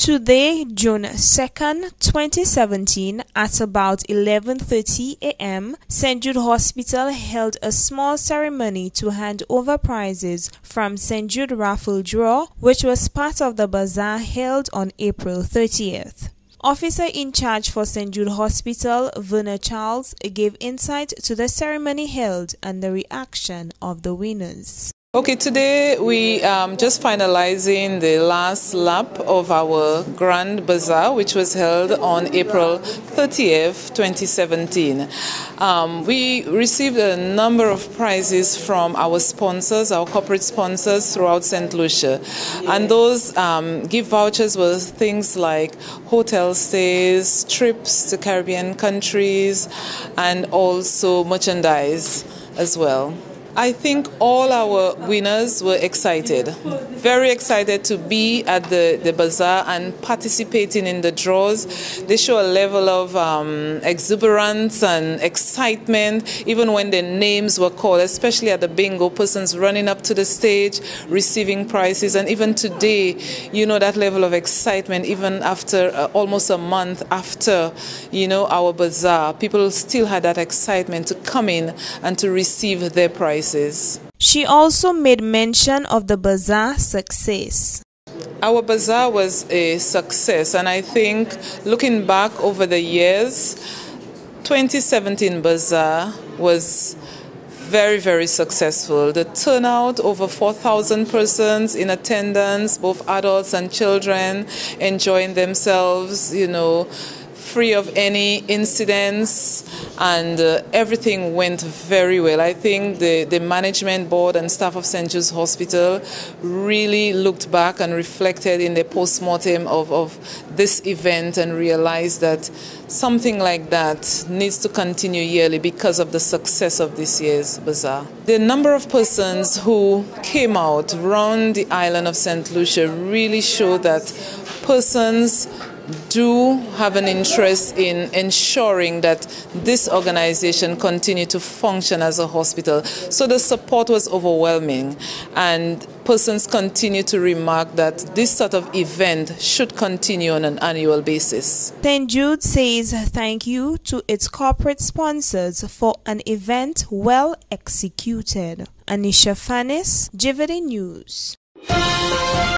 Today, June 2nd, 2017, at about 11:30 a.m., St. Jude Hospital held a small ceremony to hand over prizes from St. Jude raffle draw, which was part of the bazaar held on April 30th. Officer in charge for St. Jude Hospital, Werner Charles, gave insight to the ceremony held and the reaction of the winners. Okay, today we um, just finalizing the last lap of our Grand Bazaar, which was held on April 30th, 2017. Um, we received a number of prizes from our sponsors, our corporate sponsors throughout St. Lucia. And those um, gift vouchers were things like hotel stays, trips to Caribbean countries, and also merchandise as well. I think all our winners were excited, very excited to be at the, the bazaar and participating in the draws. They show a level of um, exuberance and excitement, even when their names were called, especially at the bingo, persons running up to the stage, receiving prizes. And even today, you know, that level of excitement, even after uh, almost a month after, you know, our bazaar, people still had that excitement to come in and to receive their prize. She also made mention of the bazaar success. Our bazaar was a success, and I think looking back over the years, 2017 bazaar was very, very successful. The turnout, over 4,000 persons in attendance, both adults and children enjoying themselves, you know, free of any incidents, and uh, everything went very well. I think the, the management board and staff of St. Jude's Hospital really looked back and reflected in the post-mortem of, of this event and realized that something like that needs to continue yearly because of the success of this year's bazaar. The number of persons who came out around the island of St. Lucia really showed that persons do have an interest in ensuring that this organization continue to function as a hospital. So the support was overwhelming and persons continue to remark that this sort of event should continue on an annual basis. St. Jude says thank you to its corporate sponsors for an event well executed. Annisha Fanis, GVD News.